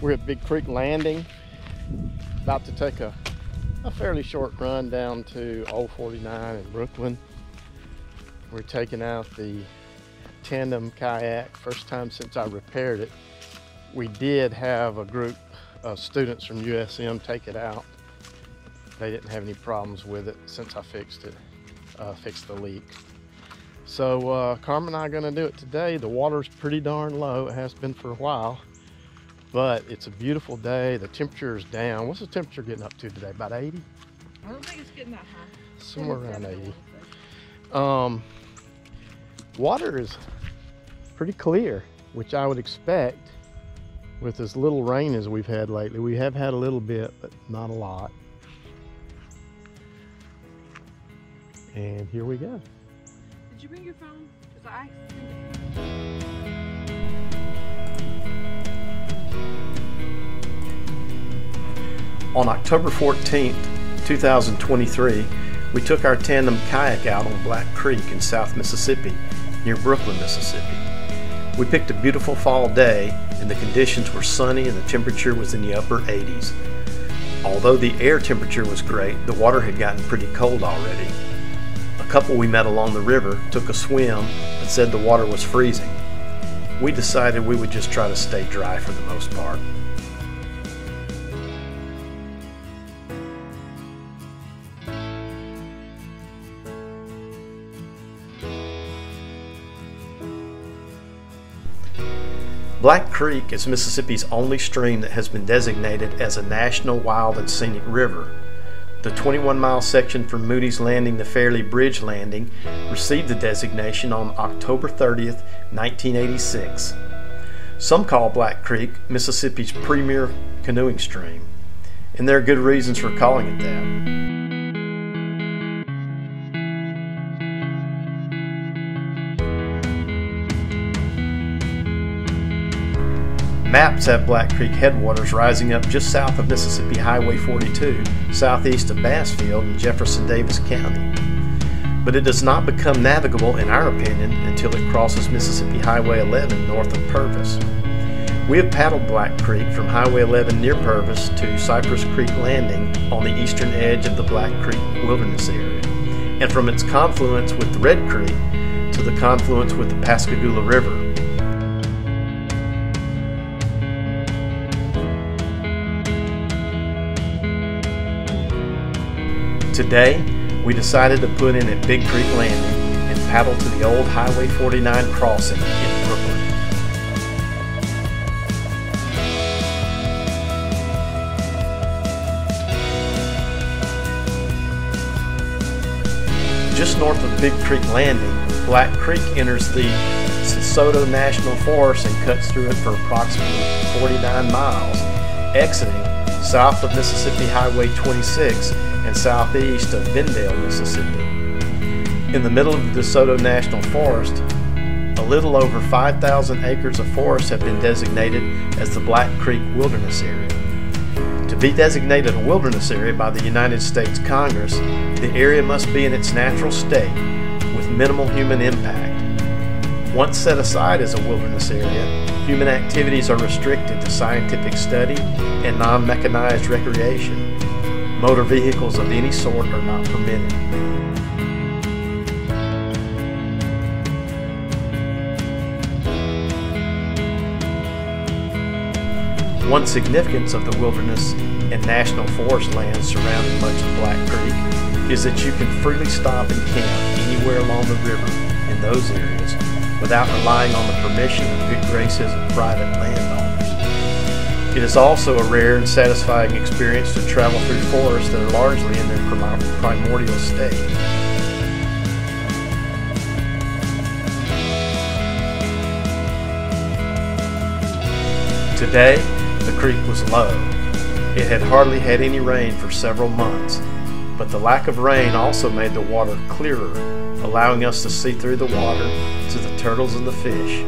We're at Big Creek Landing, about to take a, a fairly short run down to Old 49 in Brooklyn. We're taking out the tandem kayak, first time since I repaired it. We did have a group of students from USM take it out. They didn't have any problems with it since I fixed it, uh, fixed the leak. So uh, Carmen and I are gonna do it today. The water's pretty darn low. It has been for a while but it's a beautiful day. The temperature is down. What's the temperature getting up to today? About 80? I don't think it's getting that high. Somewhere around 80. Um, water is pretty clear, which I would expect with as little rain as we've had lately. We have had a little bit, but not a lot. And here we go. Did you bring your phone? Because I On October 14th, 2023, we took our tandem kayak out on Black Creek in South Mississippi, near Brooklyn, Mississippi. We picked a beautiful fall day, and the conditions were sunny and the temperature was in the upper 80s. Although the air temperature was great, the water had gotten pretty cold already. A couple we met along the river took a swim but said the water was freezing. We decided we would just try to stay dry for the most part. Black Creek is Mississippi's only stream that has been designated as a National Wild and Scenic River. The 21 mile section from Moody's Landing to Fairley Bridge Landing received the designation on October 30, 1986. Some call Black Creek Mississippi's premier canoeing stream, and there are good reasons for calling it that. Maps have Black Creek headwaters rising up just south of Mississippi Highway 42, southeast of Bassfield in Jefferson Davis County. But it does not become navigable, in our opinion, until it crosses Mississippi Highway 11 north of Purvis. We have paddled Black Creek from Highway 11 near Purvis to Cypress Creek Landing on the eastern edge of the Black Creek Wilderness area, and from its confluence with Red Creek to the confluence with the Pascagoula River Today, we decided to put in at Big Creek Landing and paddle to the old Highway 49 crossing in Brooklyn. Just north of Big Creek Landing, Black Creek enters the DeSoto National Forest and cuts through it for approximately 49 miles, exiting south of Mississippi Highway 26 and southeast of Benndale, Mississippi. In the middle of the DeSoto National Forest, a little over 5,000 acres of forest have been designated as the Black Creek Wilderness Area. To be designated a wilderness area by the United States Congress, the area must be in its natural state with minimal human impact. Once set aside as a wilderness area, human activities are restricted to scientific study and non mechanized recreation. Motor vehicles of any sort are not permitted. One significance of the wilderness and national forest lands surrounding much of Black Creek is that you can freely stop and camp anywhere along the river in those areas without relying on the permission of good graces of private landowners. It is also a rare and satisfying experience to travel through forests that are largely in their primordial state. Today, the creek was low. It had hardly had any rain for several months, but the lack of rain also made the water clearer, allowing us to see through the water to the turtles and the fish.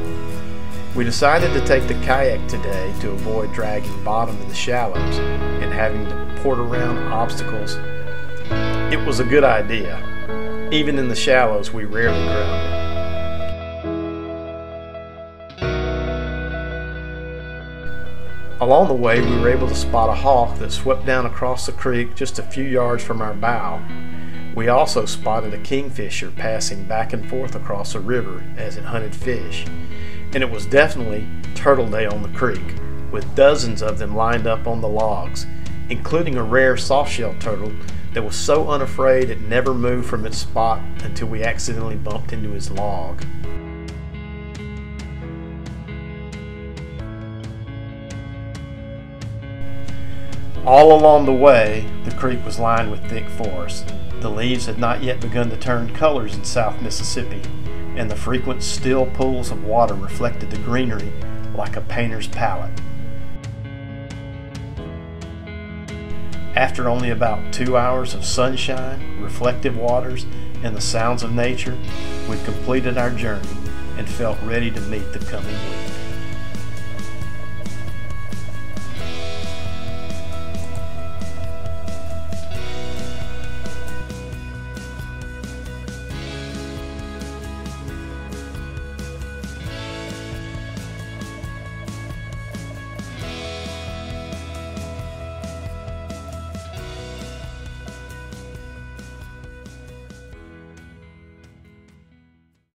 We decided to take the kayak today to avoid dragging bottom in the shallows and having to port around obstacles. It was a good idea. Even in the shallows, we rarely grounded. Along the way, we were able to spot a hawk that swept down across the creek just a few yards from our bow. We also spotted a kingfisher passing back and forth across the river as it hunted fish. And it was definitely turtle day on the creek, with dozens of them lined up on the logs, including a rare softshell turtle that was so unafraid it never moved from its spot until we accidentally bumped into his log. All along the way, the creek was lined with thick forest. The leaves had not yet begun to turn colors in South Mississippi, and the frequent still pools of water reflected the greenery like a painter's palette. After only about two hours of sunshine, reflective waters, and the sounds of nature, we completed our journey and felt ready to meet the coming week.